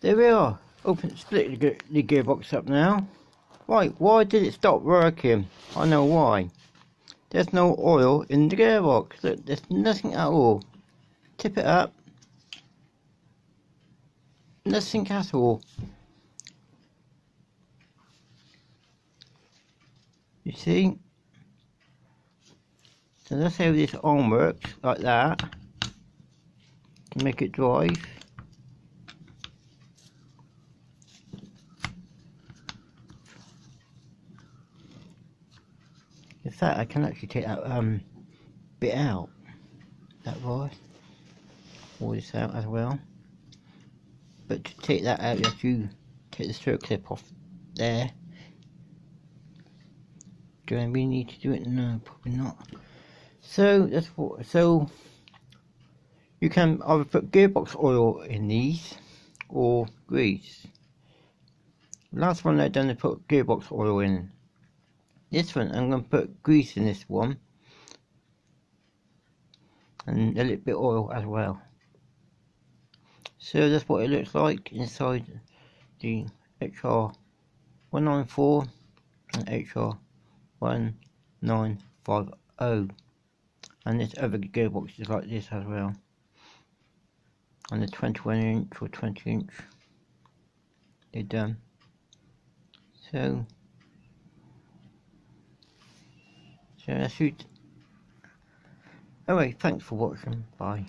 There we are. Open, split the, the gearbox up now. Right, why did it stop working? I know why. There's no oil in the gearbox. Look, there's nothing at all. Tip it up. Nothing at all. You see? So let's how this arm works, like that. To make it drive. In fact, I can actually take that um, bit out. That right. All this out as well. But to take that out, you have to take the stroke clip off there. Do I really need to do it? No, probably not. So that's what. So you can either put gearbox oil in these or grease. Last one I done, I put gearbox oil in. This one, I'm going to put grease in this one. And a little bit oil as well. So that's what it looks like inside the HR 194 and HR 1950 and this other gearbox is like this as well and the 21 inch or 20 inch they're done so so anyway thanks for watching bye